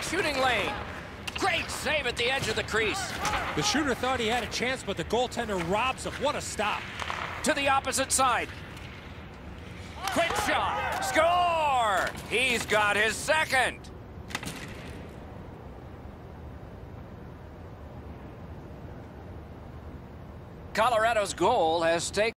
right shooting lane. Great save at the edge of the crease. The shooter thought he had a chance, but the goaltender robs him. What a stop. To the opposite side. Quick shot. Score! He's got his second. Colorado's goal has taken